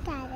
cara.